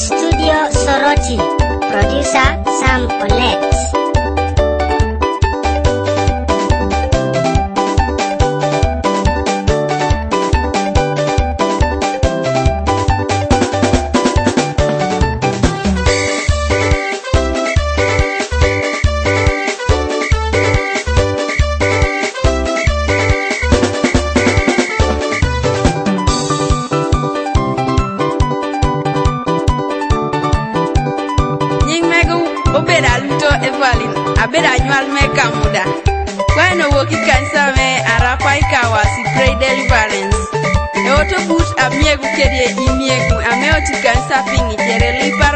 Studio Soroti, produser Sam Onets. abed anyual me kamuda kwae ne owuokit kanisa me arapai kawasi pray deliverance e oto but amiegu kerie imiegu ame otit kanisa pingi kere lipa